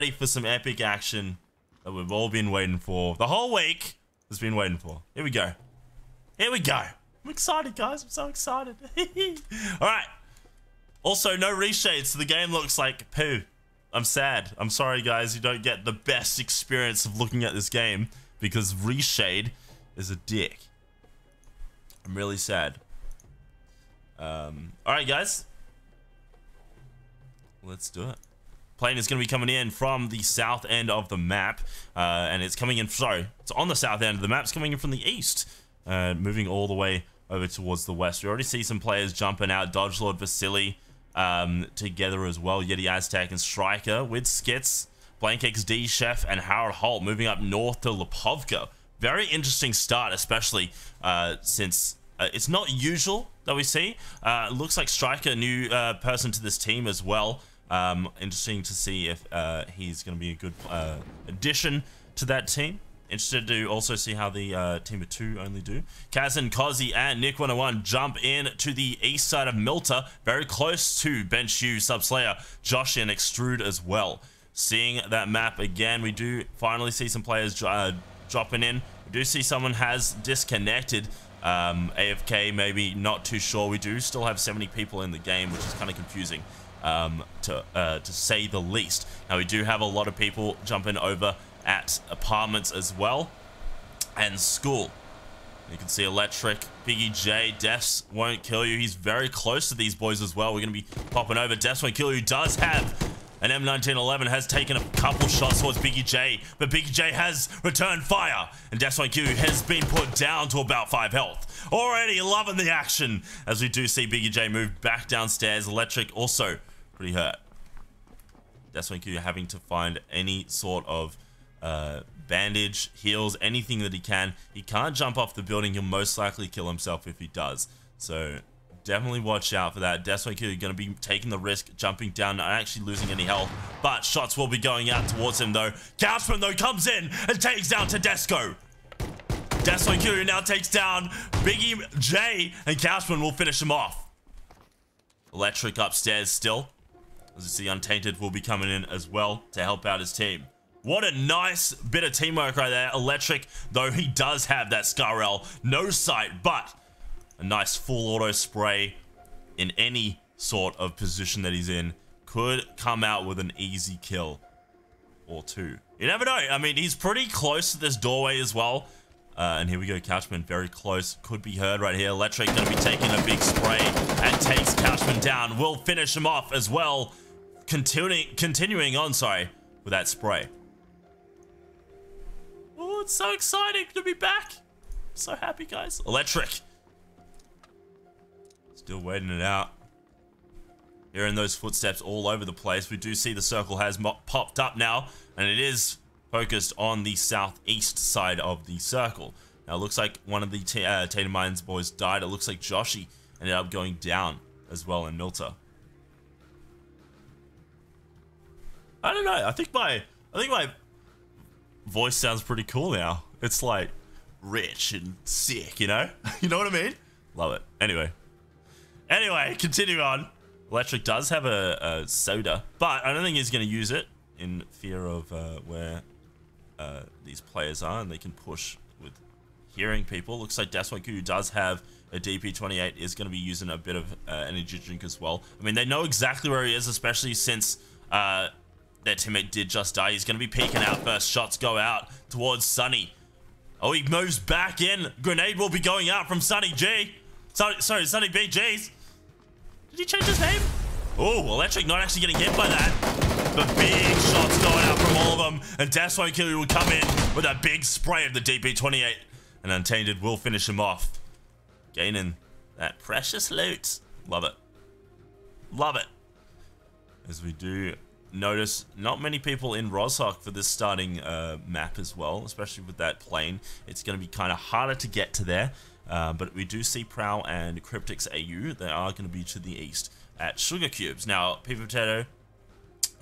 ready for some epic action that we've all been waiting for. The whole week has been waiting for. Here we go. Here we go. I'm excited, guys. I'm so excited. all right. Also, no reshades, so the game looks like poo. I'm sad. I'm sorry, guys. You don't get the best experience of looking at this game because reshade is a dick. I'm really sad. Um, all right, guys. Let's do it. Plane is going to be coming in from the south end of the map, uh, and it's coming in. Sorry, it's on the south end of the map. It's coming in from the east, uh, moving all the way over towards the west. We already see some players jumping out. Dodge Lord Vasily um, together as well. Yeti Aztec and Striker with Skits, Blank XD Chef, and Harold Holt moving up north to Lipovka. Very interesting start, especially uh, since uh, it's not usual that we see. Uh, looks like Striker, new uh, person to this team as well. Um, interesting to see if uh, he's going to be a good uh, addition to that team. Interested to also see how the uh, team of two only do. Kaz and Kazi and Nick 101 jump in to the east side of Mylta, very close to Bench U, Subslayer, Josh, and Extrude as well. Seeing that map again, we do finally see some players uh, dropping in. We do see someone has disconnected. Um, AFK, maybe not too sure. We do still have 70 people in the game, which is kind of confusing um, to, uh, to say the least. Now, we do have a lot of people jumping over at apartments as well and school. You can see Electric, Biggie J, Defs won't kill you. He's very close to these boys as well. We're going to be popping over. Defs won't kill you. Does have an M1911 has taken a couple shots towards Biggie J, but Biggie J has returned fire, and Death Q has been put down to about 5 health. Already loving the action, as we do see Biggie J move back downstairs. Electric also pretty hurt. Death Q having to find any sort of uh, bandage, heals, anything that he can. He can't jump off the building. He'll most likely kill himself if he does. So definitely watch out for that. Deathwing are going to be taking the risk, jumping down, not actually losing any health. But shots will be going out towards him though. Couchman though comes in and takes down Tedesco. Deathwing Q now takes down Biggie J and Couchman will finish him off. Electric upstairs still. As you see, Untainted will be coming in as well to help out his team. What a nice bit of teamwork right there. Electric, though he does have that SCAR-L, no sight, but a nice full auto spray in any sort of position that he's in could come out with an easy kill or two. You never know. I mean, he's pretty close to this doorway as well. Uh, and here we go, Couchman very close. Could be heard right here. Electric going to be taking a big spray and takes Couchman down. Will finish him off as well. Continuing, continuing on, sorry, with that spray. Oh, it's so exciting to be back. So happy, guys. Electric. Still waiting it out. Hearing those footsteps all over the place. We do see the circle has popped up now. And it is focused on the southeast side of the circle. Now, it looks like one of the uh, Tainted Minds boys died. It looks like Joshy ended up going down as well in Mylta. I don't know. I think my I think my voice sounds pretty cool now. It's like rich and sick, you know? you know what I mean? Love it. Anyway. Anyway, continue on. Electric does have a, a soda, but I don't think he's going to use it in fear of uh, where uh, these players are and they can push with hearing people. Looks like Daswaku does have a DP28 is going to be using a bit of uh, energy drink as well. I mean, they know exactly where he is, especially since uh, their teammate did just die. He's going to be peeking out first. Shots go out towards Sunny. Oh, he moves back in. Grenade will be going out from Sunny G. Sorry, sorry, Sunny B. Did he change his name? Oh, Electric not actually getting hit by that. But big shots going out from all of them. And Daswine Killer will come in with a big spray of the DP-28. And Untainted will finish him off. Gaining that precious loot. Love it. Love it. As we do notice not many people in Rozhok for this starting uh, map as well, especially with that plane. It's going to be kind of harder to get to there, uh, but we do see Prowl and Cryptics AU. They are going to be to the east at Sugar Cubes. Now, P Potato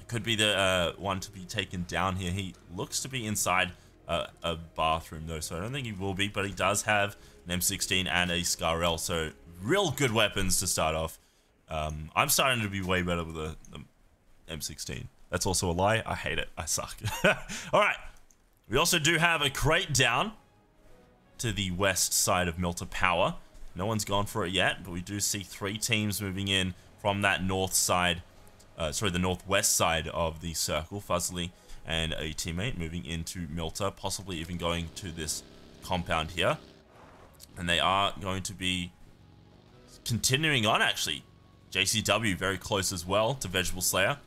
could be the uh, one to be taken down here. He looks to be inside a, a bathroom though, so I don't think he will be, but he does have an M16 and a SCAR-L, so real good weapons to start off. Um, I'm starting to be way better with the, the M16. That's also a lie. I hate it. I suck. All right. We also do have a crate down to the west side of Mylta Power. No one's gone for it yet, but we do see three teams moving in from that north side, uh, sorry, the northwest side of the circle. Fuzzly and a teammate moving into Mylta, possibly even going to this compound here. And they are going to be continuing on, actually. JCW very close as well to Vegetable Slayer.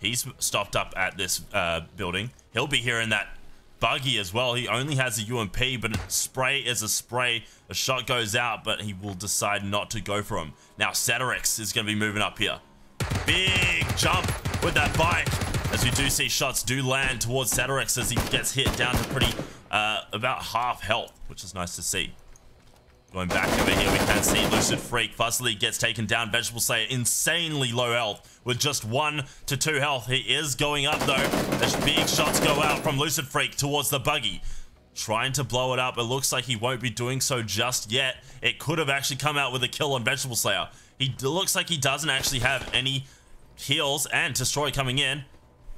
He's stopped up at this uh, building. He'll be here in that buggy as well. He only has a UMP, but a spray is a spray. A shot goes out, but he will decide not to go for him. Now, Satirix is going to be moving up here. Big jump with that bike. As we do see shots do land towards Satirix as he gets hit down to pretty, uh, about half health, which is nice to see. Going back over here, we can see Lucid Freak. Fuzzly gets taken down. Vegetable Slayer, insanely low health with just one to two health. He is going up though. As big shots go out from Lucid Freak towards the buggy. Trying to blow it up. It looks like he won't be doing so just yet. It could have actually come out with a kill on Vegetable Slayer. He looks like he doesn't actually have any heals and Destroy coming in.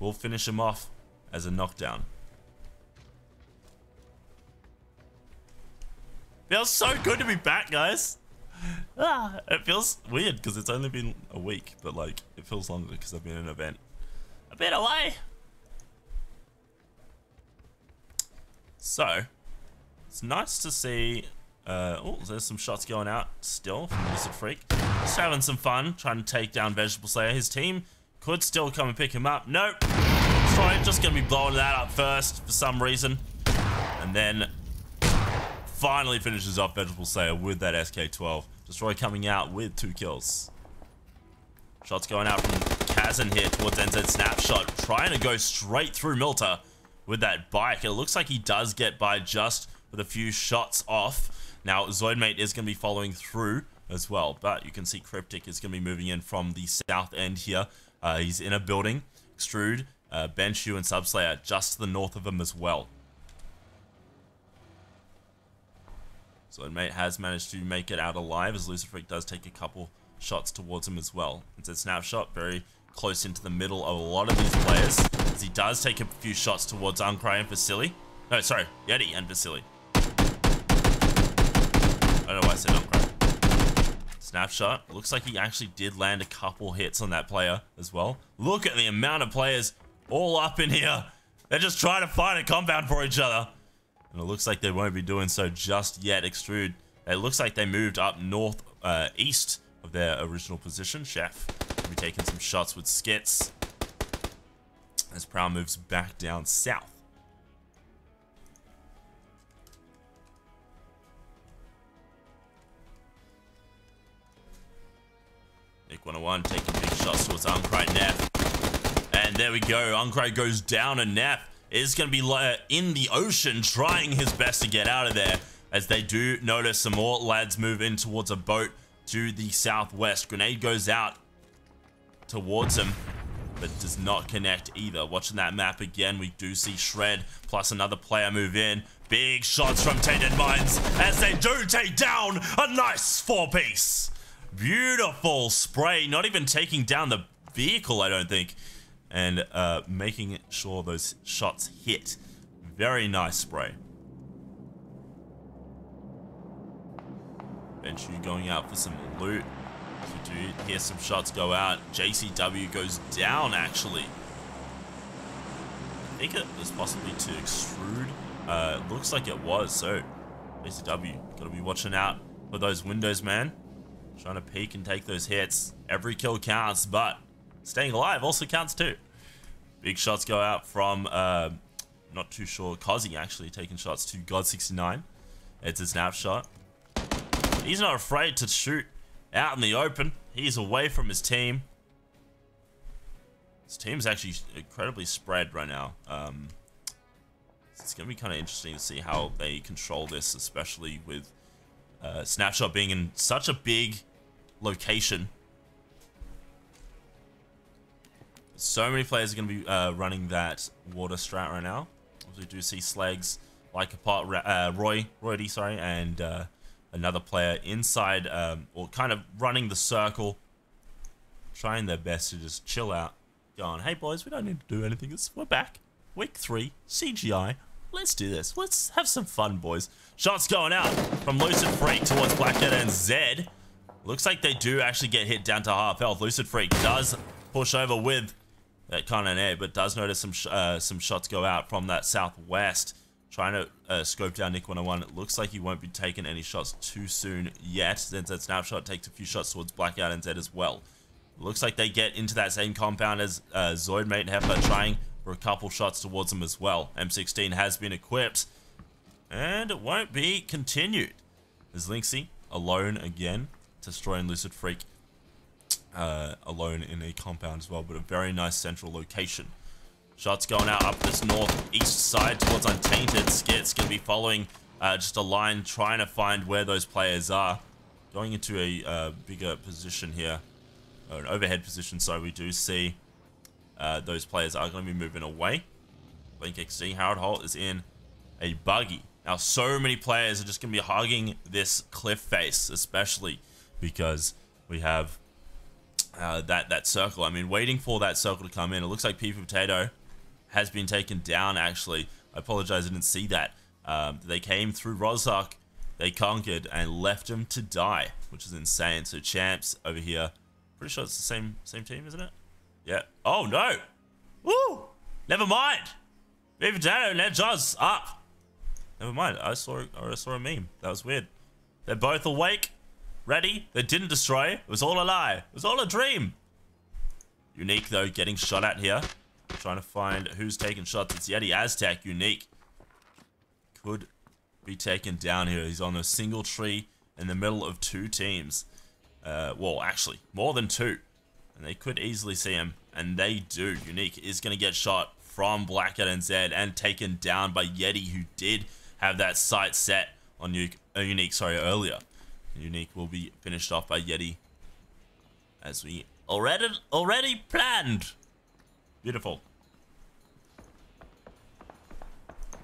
We'll finish him off as a knockdown. Feels so good to be back, guys. Ah, it feels weird because it's only been a week, but like it feels longer because I've been in an event a bit away. So, it's nice to see. Uh, oh, there's some shots going out still from Lucid Freak. Just having some fun trying to take down Vegetable Slayer. His team could still come and pick him up. Nope. Sorry, just going to be blowing that up first for some reason. And then finally finishes off Vegetable Slayer with that SK-12. Destroy coming out with two kills. Shots going out from Kazan here towards NZ Snapshot, trying to go straight through Mylta with that bike. It looks like he does get by just with a few shots off. Now, Zoidmate is going to be following through as well, but you can see Cryptic is going to be moving in from the south end here. Uh, he's in a building. Extrude, uh, Benshu, and Subslayer just to the north of him as well. So mate has managed to make it out alive as Lucid Freak does take a couple shots towards him as well. It's a snapshot, very close into the middle of a lot of these players. As he does take a few shots towards Uncry and Vasily. No, sorry, Yeti and Vasily. I don't know why I said Uncry. Snapshot. Looks like he actually did land a couple hits on that player as well. Look at the amount of players all up in here. They're just trying to find a compound for each other. And it looks like they won't be doing so just yet. Extrude. It looks like they moved up north, uh, east of their original position. Chef will be taking some shots with skits. As Prowl moves back down south. Nick 101 taking big shots towards Uncry Neff. And there we go. Uncry goes down and Neff is going to be uh, in the ocean trying his best to get out of there as they do notice some more lads move in towards a boat to the southwest. Grenade goes out towards him, but does not connect either. Watching that map again, we do see Shred plus another player move in. Big shots from Tainted Minds as they do take down a nice four-piece. Beautiful spray, not even taking down the vehicle, I don't think and uh, making sure those shots hit. Very nice spray. Benshu going out for some loot. So do hear some shots go out. JCW goes down, actually. I think it was possibly to extrude. Uh, looks like it was, so JCW, gotta be watching out for those windows, man. Trying to peek and take those hits. Every kill counts, but Staying alive also counts too. Big shots go out from, uh, not too sure, Kazi actually taking shots to God69. It's a snapshot. He's not afraid to shoot out in the open. He's away from his team. His team's actually incredibly spread right now. Um, it's going to be kind of interesting to see how they control this, especially with uh, Snapshot being in such a big location So many players are going to be uh, running that water strat right now. We do see Slags, like a part, uh, Roy, Roy sorry, and uh, another player inside, um, or kind of running the circle, trying their best to just chill out going, hey boys, we don't need to do anything. It's, we're back. Week three, CGI. Let's do this. Let's have some fun, boys. Shots going out from Lucid Freak towards Blackhead and Zed. Looks like they do actually get hit down to half health. Lucid Freak does push over with that Air, but does notice some sh uh, some shots go out from that southwest. Trying to uh, scope down Nick 101. It looks like he won't be taking any shots too soon yet. Since that snapshot takes a few shots towards Blackout and Zed as well. Looks like they get into that same compound as uh, Zoidmate and Heifer trying for a couple shots towards them as well. M16 has been equipped and it won't be continued. There's Lynxy alone again, destroying Lucid Freak uh, alone in a compound as well, but a very nice central location. Shots going out up this northeast side towards Untainted. Skit's going to be following uh, just a line, trying to find where those players are. Going into a uh, bigger position here, an overhead position, so we do see uh, those players are going to be moving away. Blink XD, Harold Holt is in a buggy. Now, so many players are just going to be hugging this cliff face, especially because we have uh, that that circle. I mean, waiting for that circle to come in. It looks like P Potato has been taken down, actually. I apologize, I didn't see that. Um, they came through Rozhok, they conquered, and left him to die, which is insane. So Champs over here, pretty sure it's the same same team, isn't it? Yeah. Oh, no. Woo! Never mind. P Potato led Jaws up. Never mind. I saw, I saw a meme. That was weird. They're both awake, ready. They didn't destroy. It was all a lie. It was all a dream. Unique, though, getting shot at here. Trying to find who's taking shots. It's Yeti Aztec. Unique. Could be taken down here. He's on a single tree in the middle of two teams. Uh, well, actually, more than two. And they could easily see him. And they do. Unique is going to get shot from Blackhead and Zed and taken down by Yeti, who did have that sight set on Unique, uh, Unique sorry, earlier. Unique will be finished off by Yeti. As we already already planned. Beautiful.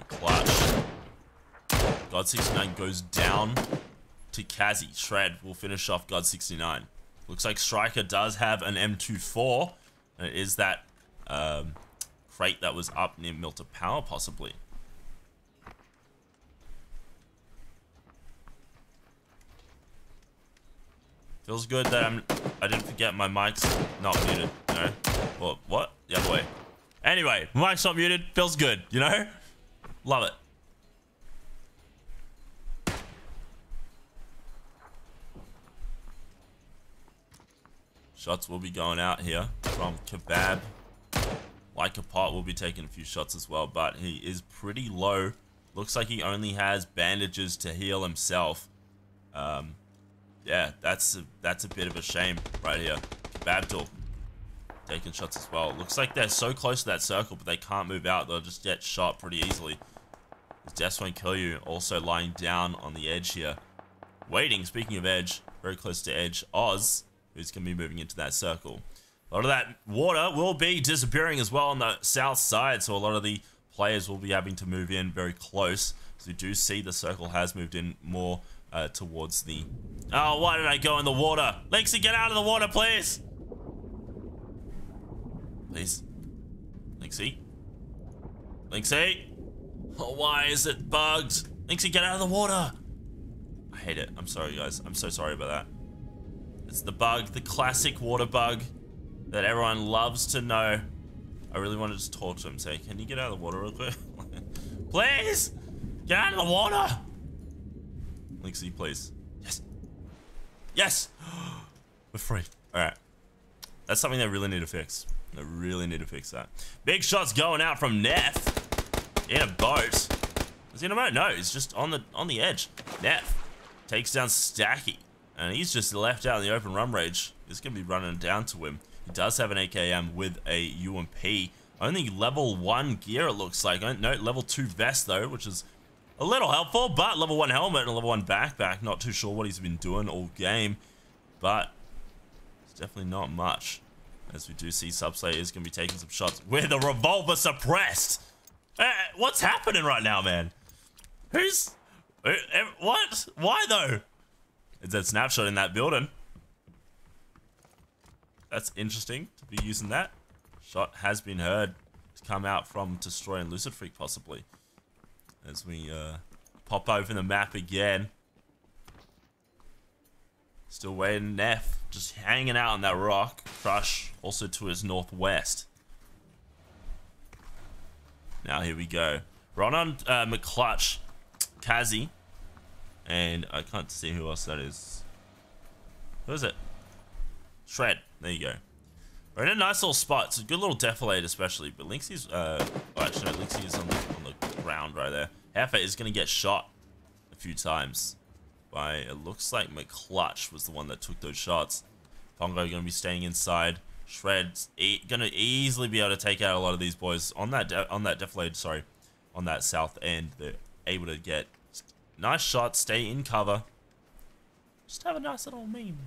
Clutch. God 69 goes down to Kazi. Shred will finish off God 69. Looks like Striker does have an M24. And it is that um, crate that was up near Mylta Power, possibly. Feels good that I'm, I didn't forget my mic's not muted, you know? Well, what? The other way. Anyway, mic's not muted. Feels good, you know? Love it. Shots will be going out here from Kebab. Like a pot will be taking a few shots as well, but he is pretty low. Looks like he only has bandages to heal himself. Um, yeah, that's a, that's a bit of a shame right here. Babdul taking shots as well. Looks like they're so close to that circle, but they can't move out. They'll just get shot pretty easily. Death won't kill you. Also lying down on the edge here. Waiting, speaking of edge, very close to edge. Oz, who's going to be moving into that circle. A lot of that water will be disappearing as well on the south side, so a lot of the players will be having to move in very close. So you do see the circle has moved in more uh, towards the... Oh, why did I go in the water? Lexi, get out of the water, please! Please. Lexi? Lexi? Oh, why is it bugged? Lexi, get out of the water! I hate it. I'm sorry, guys. I'm so sorry about that. It's the bug, the classic water bug that everyone loves to know. I really want to talk to him, say, can you get out of the water real quick? please! Get out of the water! Lexi, please. Yes. Yes! We're free. Alright. That's something they really need to fix. They really need to fix that. Big shots going out from Neff. In a boat. Is he in a boat? No, he's just on the on the edge. Neff takes down Stacky. And he's just left out in the open run rage. He's going to be running down to him. He does have an AKM with a UMP. Only level 1 gear, it looks like. Oh, no, level 2 vest, though, which is a little helpful, but level 1 helmet and level 1 backpack. Not too sure what he's been doing all game, but it's definitely not much. As we do see Subslayer is going to be taking some shots with a revolver suppressed. Hey, what's happening right now, man? Who's... Eh, eh, what? Why, though? It's that snapshot in that building. That's interesting to be using that. Shot has been heard to come out from Destroy and Lucid Freak possibly. As we uh, pop open the map again. Still waiting. Neff just hanging out on that rock. Crush also to his northwest. Now here we go. Ronan uh, McClutch, Kazi, and I can't see who else that is. Who is it? Shred. There you go. We're in a nice little spot. It's a good little defilade especially, but Lynxie's, uh, oh, actually, no, is on the, ground right there. Heifer is going to get shot a few times by, it looks like McClutch was the one that took those shots. Pongo going to be staying inside. Shred's e going to easily be able to take out a lot of these boys on that on that defilade, sorry, on that south end. They're able to get nice shots, stay in cover. Just have a nice little meme.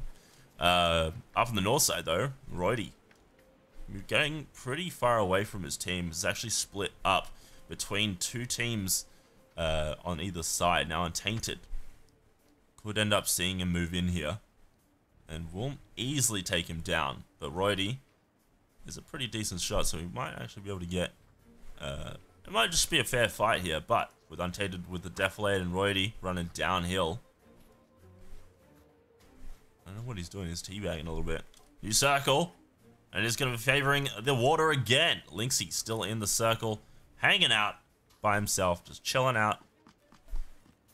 Uh, up on the north side though, Roydy getting pretty far away from his team. It's actually split up between two teams uh, on either side. Now Untainted could end up seeing him move in here and will easily take him down. But Roydy is a pretty decent shot, so he might actually be able to get... Uh, it might just be a fair fight here, but with Untainted, with the Defilade and Roydy running downhill, I don't know what he's doing. He's teabagging a little bit. New circle. And it's going to be favoring the water again. Lynxie still in the circle, hanging out by himself, just chilling out.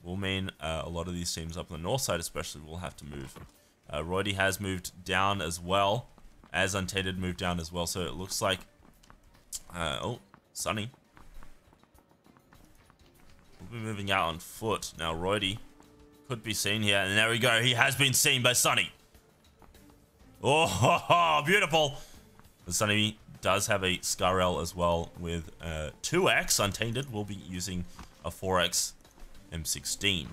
Will mean uh, a lot of these teams up on the north side especially will have to move. Uh, Roydy has moved down as well, as Untainted moved down as well. So it looks like, uh, oh, Sunny. We'll be moving out on foot. Now Roydy could be seen here. And there we go. He has been seen by Sunny. Oh, beautiful. The Sunny does have a SCAR-L as well with uh, 2x Untainted. We'll be using a 4x M16.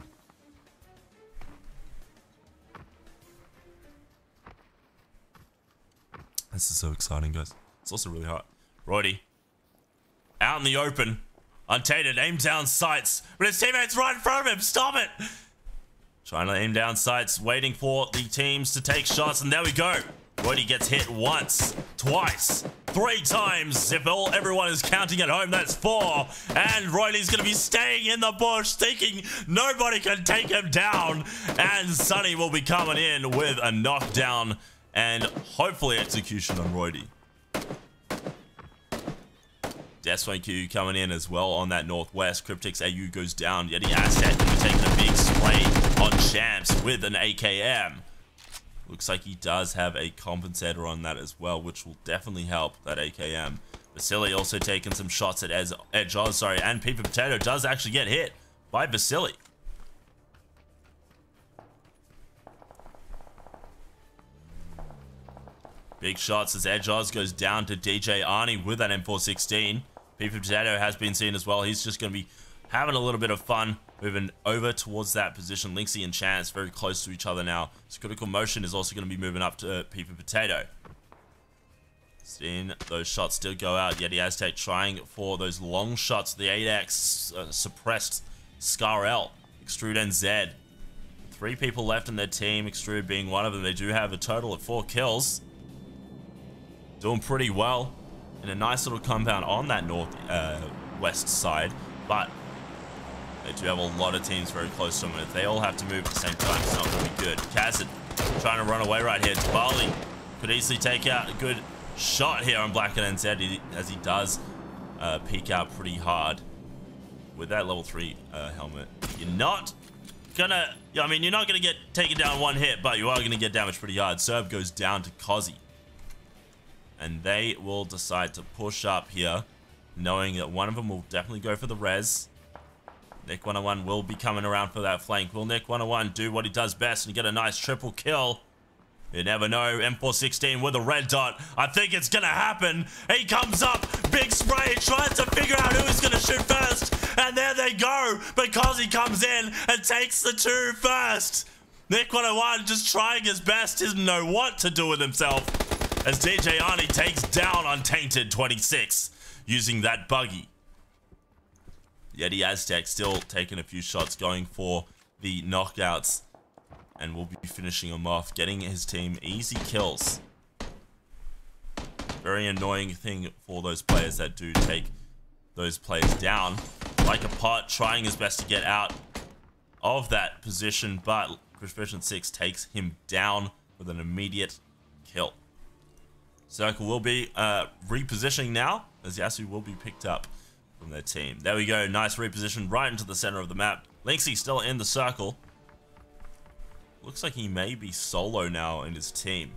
This is so exciting, guys. It's also really hot. Roydy. Out in the open. Untainted. Aim down sights. But his teammate's right in front of him. Stop it. Trying to aim down sights, waiting for the teams to take shots, and there we go. Roydy gets hit once, twice, three times. If all everyone is counting at home, that's four. And Roydy's going to be staying in the bush, thinking nobody can take him down. And Sunny will be coming in with a knockdown and hopefully execution on Roydy. Deathswing Q coming in as well on that northwest. Cryptix AU goes down. Yeti be taking a big spray on Champs with an AKM. Looks like he does have a compensator on that as well, which will definitely help that AKM. Vasily also taking some shots at Edge Oz, sorry, and Peeper Potato does actually get hit by Vasily. Big shots as Edge Oz goes down to DJ Arnie with that M416. Peeper Potato has been seen as well. He's just going to be having a little bit of fun moving over towards that position. Lynxie and Chance very close to each other now. So critical motion is also going to be moving up to uh, Peeper Potato. Seeing those shots still go out. Yeti Aztec trying for those long shots. The 8x uh, suppressed Scar L. Extrude NZ. Three people left in their team. Extrude being one of them. They do have a total of four kills. Doing pretty well in a nice little compound on that north uh, west side. But they do have a lot of teams very close to them. If they all have to move at the same time, it's not going to be good. Kazan trying to run away right here. Bali could easily take out a good shot here on Black and NZ as he does uh, peek out pretty hard with that level 3 uh, helmet. You're not gonna, I mean, you're not gonna get taken down one hit, but you are gonna get damaged pretty hard. Serb goes down to Kazi. And they will decide to push up here, knowing that one of them will definitely go for the res. Nick 101 will be coming around for that flank. Will Nick 101 do what he does best and get a nice triple kill? You never know. M416 with a red dot. I think it's going to happen. He comes up. Big spray. Tries to figure out who he's going to shoot first. And there they go. Because he comes in and takes the two first. Nick 101 just trying his best. Doesn't know what to do with himself. As DJ Arnie takes down Untainted 26 using that buggy. Yeti Aztec still taking a few shots, going for the knockouts. And will be finishing him off, getting his team easy kills. Very annoying thing for those players that do take those players down. Like a pot, trying his best to get out of that position, but Proficient 6 takes him down with an immediate kill. Circle will be uh, repositioning now, as Yasu will be picked up from their team. There we go, nice reposition right into the center of the map. Lynxy still in the circle. Looks like he may be solo now in his team.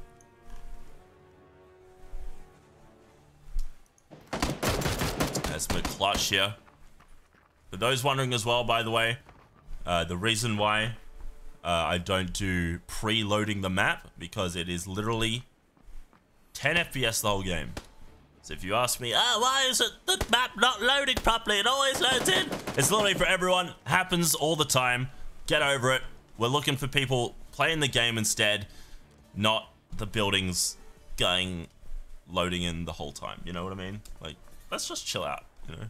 That's McClutch here. For those wondering as well, by the way, uh, the reason why uh, I don't do pre-loading the map, because it is literally 10 FPS the whole game. So if you ask me, oh, why is it the map not loading properly? It always loads in. It's literally for everyone. Happens all the time. Get over it. We're looking for people playing the game instead, not the buildings going loading in the whole time. You know what I mean? Like, let's just chill out, you know?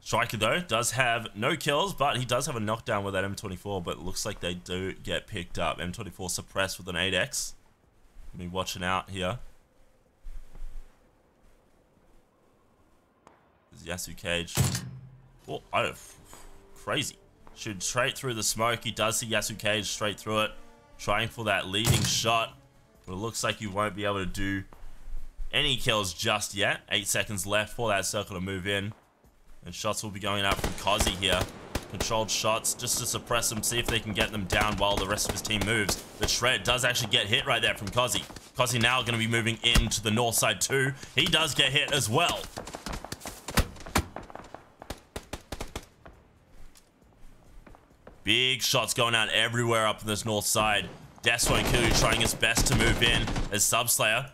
Striker, though, does have no kills, but he does have a knockdown with that M24, but looks like they do get picked up. M24 suppressed with an 8x. Me watching out here. Yasu Cage. Oh, I crazy. Shoot straight through the smoke. He does see Yasu Cage straight through it. Trying for that leading shot. But it looks like he won't be able to do any kills just yet. Eight seconds left for that circle to move in. And shots will be going out from Kazi here. Controlled shots just to suppress them, see if they can get them down while the rest of his team moves. The Shred does actually get hit right there from Kazi. Kazi now going to be moving into the north side too. He does get hit as well. Big shots going out everywhere up in this north side. Deathstorm Killu trying his best to move in as Subslayer.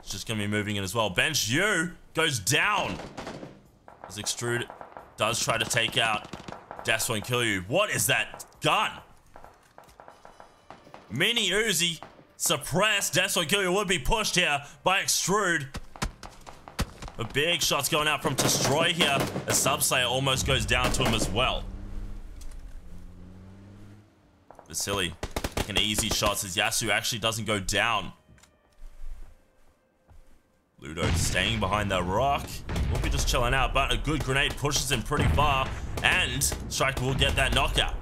It's just going to be moving in as well. Bench U goes down. As Extrude does try to take out Deathstorm Killu. What is that gun? Mini Uzi suppressed. Deathstorm Killu would be pushed here by Extrude. A big shots going out from Destroy here as Subslayer almost goes down to him as well. Vasily taking easy shots as Yasu actually doesn't go down. Ludo staying behind that rock. Will be just chilling out, but a good grenade pushes him pretty far, and Strike will get that knockout.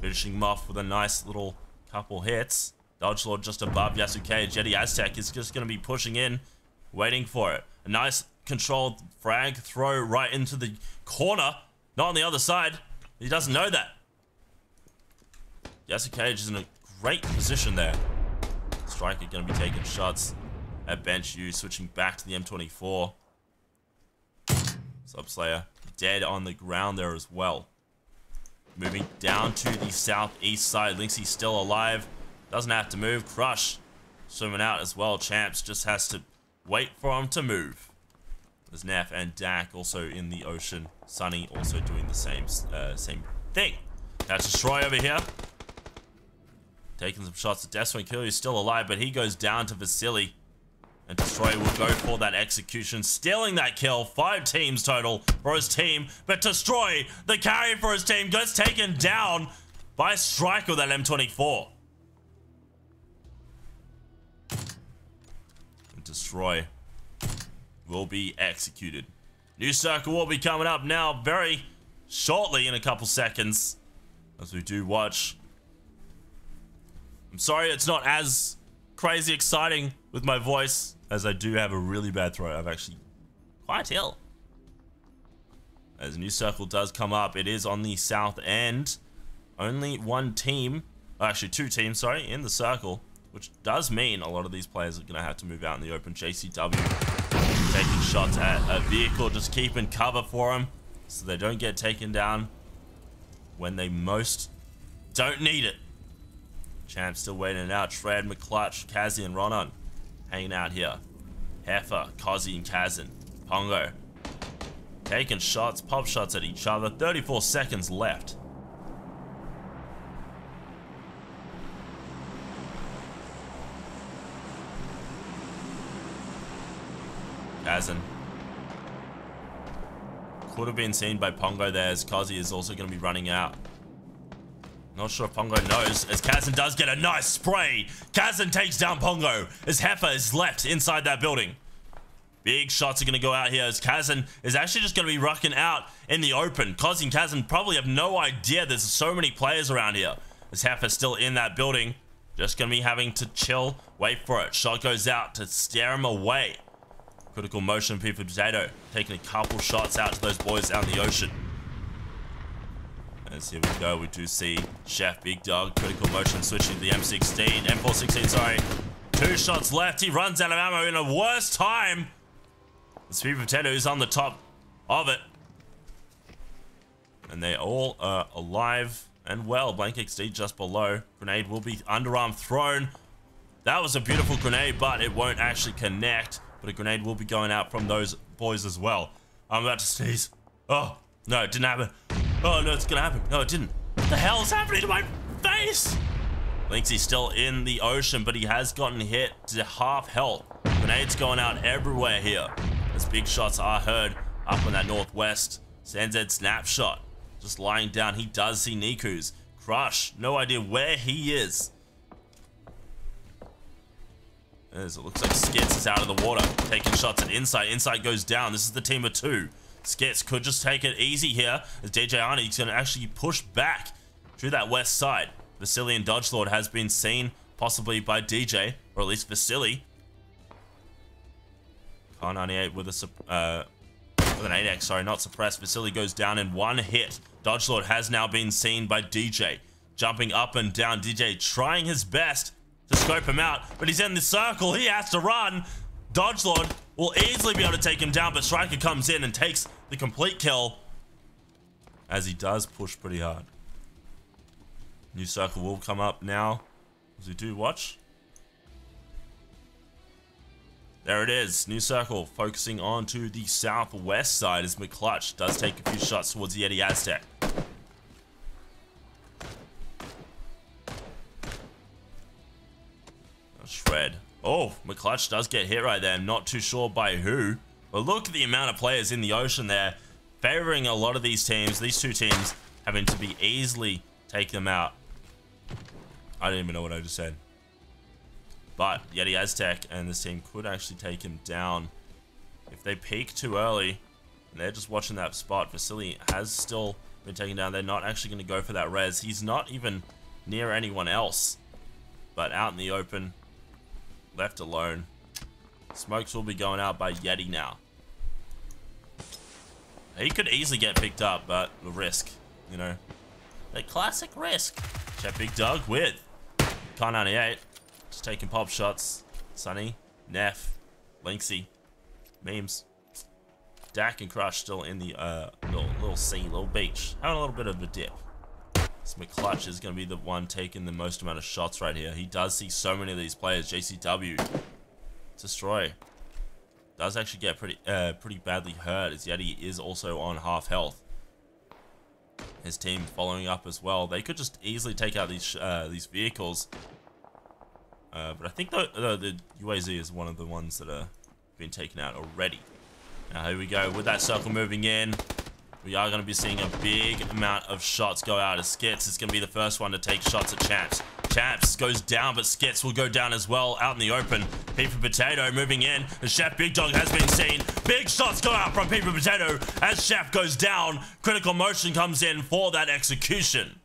Finishing him off with a nice little couple hits. Dodge Lord just above Yasuke. Jetty Aztec is just going to be pushing in, waiting for it. A nice controlled frag throw right into the corner. Not on the other side. He doesn't know that. Yasuke Cage is in a great position there. Striker going to be taking shots at bench U, switching back to the M24. Subslayer dead on the ground there as well. Moving down to the southeast side. Lynxy still alive. Doesn't have to move. Crush swimming out as well. Champs just has to wait for him to move. There's Neff and Dak also in the ocean. Sunny also doing the same uh, same thing. That's Destroy over here. Taking some shots at Deathswing Kill. He's still alive, but he goes down to Vasily. And Destroyer will go for that execution, stealing that kill. Five teams total for his team. But Destroy, the carry for his team, gets taken down by Strike with that M24. And Destroy will be executed. New circle will be coming up now very shortly in a couple seconds. As we do watch I'm sorry it's not as crazy exciting with my voice as I do have a really bad throat. I've actually quite ill. As a new circle does come up, it is on the south end. Only one team, oh, actually two teams, sorry, in the circle, which does mean a lot of these players are going to have to move out in the open. JCW taking shots at a vehicle, just keeping cover for them so they don't get taken down when they most don't need it. Champ still waiting out. Shred, McClutch, Kazi, and Ronan hanging out here. Heifer, Kazi, and Kazan. Pongo. Taking shots, pop shots at each other. 34 seconds left. Kazan. Could have been seen by Pongo there as Kazi is also going to be running out. Not sure if Pongo knows, as Kazan does get a nice spray. Kazan takes down Pongo, as Heifer is left inside that building. Big shots are going to go out here as Kazan is actually just going to be rucking out in the open. Kazi and Kazan probably have no idea there's so many players around here. As Heifer's still in that building. Just going to be having to chill, wait for it. Shot goes out to stare him away. Critical motion, People Potato taking a couple shots out to those boys out in the ocean. As here we go, we do see Chef Big Dog, critical motion switching to the M16, M416, sorry. Two shots left, he runs out of ammo in a worst time. The Sweet Potato is on the top of it. And they all are alive and well. Blank XD just below. Grenade will be underarm thrown. That was a beautiful grenade, but it won't actually connect. But a grenade will be going out from those boys as well. I'm about to sneeze. Oh, no, it didn't happen. Oh, no, it's gonna happen. No, it didn't. What the hell is happening to my face? Linksy's still in the ocean, but he has gotten hit to half health. Grenades going out everywhere here. As big shots are heard up in that northwest. Sanzed snapshot. Just lying down. He does see Niku's. Crush. No idea where he is. As it looks like Skits is out of the water. Taking shots at Insight. Insight goes down. This is the team of two. Skits could just take it easy here. As DJ Arnie's going to actually push back through that west side. Vasily and Dodge Lord has been seen possibly by DJ, or at least Vasily. Kar98 with a uh, with an 8x, sorry, not suppressed. Vasily goes down in one hit. Dodge Lord has now been seen by DJ. Jumping up and down. DJ trying his best to scope him out, but he's in the circle. He has to run. Dodge Lord will easily be able to take him down, but Striker comes in and takes the complete kill as he does push pretty hard. New circle will come up now as we do watch. There it is, new circle, focusing on to the southwest side as McClutch does take a few shots towards the Yeti Aztec. Shred. Oh, McClutch does get hit right there. I'm not too sure by who. But look at the amount of players in the ocean there. Favoring a lot of these teams, these two teams, having to be easily take them out. I didn't even know what I just said. But Yeti Aztec and this team could actually take him down. If they peak too early, and they're just watching that spot, Vasily has still been taken down. They're not actually going to go for that res. He's not even near anyone else. But out in the open, left alone. Smokes will be going out by Yeti now. He could easily get picked up, but the risk, you know. The classic risk. Check Big Dog with Kar98. Just taking pop shots. Sunny, Neff, Linksy, Memes. Dak and Crush still in the uh, little, little sea, little beach. Having a little bit of a dip. This McClutch is going to be the one taking the most amount of shots right here. He does see so many of these players. JCW. Destroy. Does actually get pretty uh, pretty badly hurt as Yeti is also on half health. His team following up as well. They could just easily take out these uh, these vehicles. Uh, but I think the, the, the UAZ is one of the ones that are been taken out already. Now here we go with that circle moving in. We are going to be seeing a big amount of shots go out as Skits is going to be the first one to take shots at Champs. Champs goes down, but Skits will go down as well out in the open. Paper Potato moving in. The Chef Big Dog has been seen. Big shots go out from Paper Potato as Chef goes down. Critical motion comes in for that execution.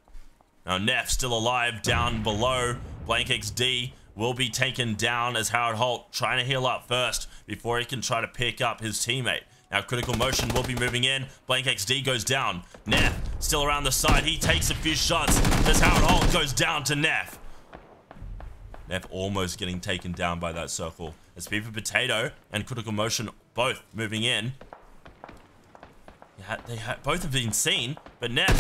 Now Neff still alive down below. Blank XD will be taken down as Howard Holt trying to heal up first before he can try to pick up his teammate. Now critical motion will be moving in. Blank XD goes down. Neff still around the side. He takes a few shots as Howard Holt goes down to Neff. Neff almost getting taken down by that circle. As Beaver Potato and Critical Motion both moving in. Yeah, they both have been seen, but Neff,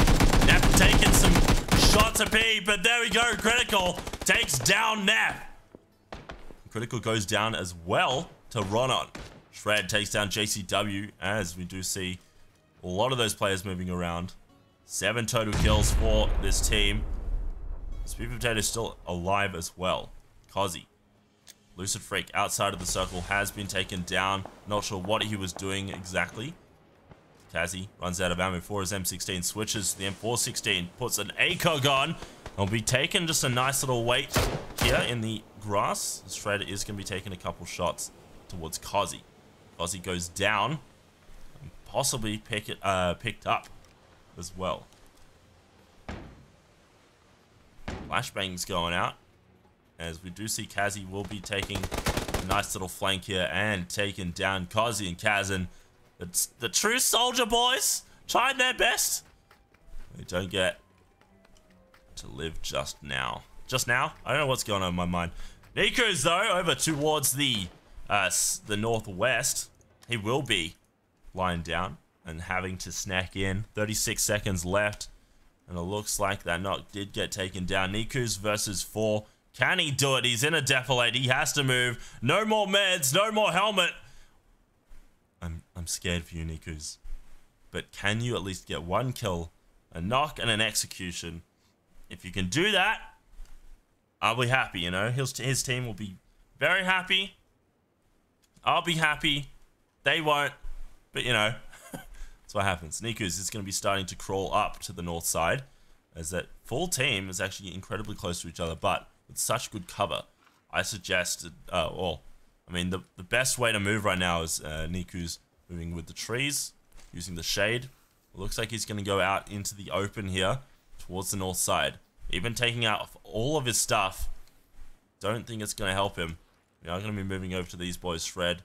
Neff taking some shots a P, but there we go. Critical takes down Neff. Critical goes down as well to Ronan. Shred takes down JCW as we do see a lot of those players moving around. Seven total kills for this team. Sweet Potato is still alive as well. Kazi. Lucid Freak outside of the circle has been taken down. Not sure what he was doing exactly. Kazi runs out of ammo for his M16, switches to the M416, puts an ACOG on. And will be taking just a nice little wait here in the grass. Shred is going to be taking a couple shots towards Kazi. Ozzy goes down. And possibly pick it, uh, picked up as well. Flashbang's going out. As we do see Kazi will be taking a nice little flank here and taking down Kazi and Kazan. It's the true soldier boys trying their best. They don't get to live just now. Just now? I don't know what's going on in my mind. NiKouz, though, over towards the uh, the northwest. He will be lying down and having to snack in. 36 seconds left. And it looks like that knock did get taken down. NiKouz versus 4. Can he do it? He's in a defilade. He has to move. No more meds. No more helmet. I'm, I'm scared for you, NiKouz. But can you at least get one kill, a knock, and an execution? If you can do that, I'll be happy, you know? His, his team will be very happy. I'll be happy. They won't. But, you know, that's what happens. NiKouz is going to be starting to crawl up to the north side. As that full team is actually incredibly close to each other. But with such good cover, I suggest, uh, well, I mean, the, the best way to move right now is uh, NiKouz moving with the trees, using the shade. It looks like he's going to go out into the open here towards the north side. Even taking out all of his stuff, don't think it's going to help him. We are going to be moving over to these boys, Shred.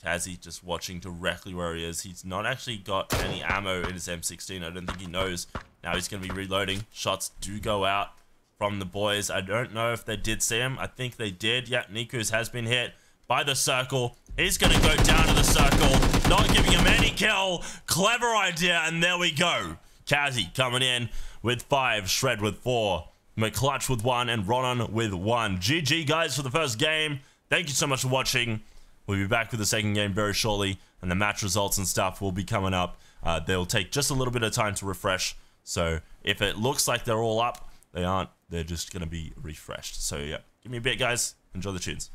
Kazi just watching directly where he is. He's not actually got any ammo in his M16. I don't think he knows. Now he's going to be reloading. Shots do go out from the boys. I don't know if they did see him. I think they did. Yeah, NiKouz has been hit by the circle. He's going to go down to the circle, not giving him any kill. Clever idea, and there we go. Kazi coming in with five, Shred with four, McClutch with one, and Ronan with one. GG, guys, for the first game. Thank you so much for watching. We'll be back with the second game very shortly, and the match results and stuff will be coming up. Uh, they'll take just a little bit of time to refresh. So if it looks like they're all up, they aren't. They're just going to be refreshed. So yeah, give me a bit, guys. Enjoy the tunes.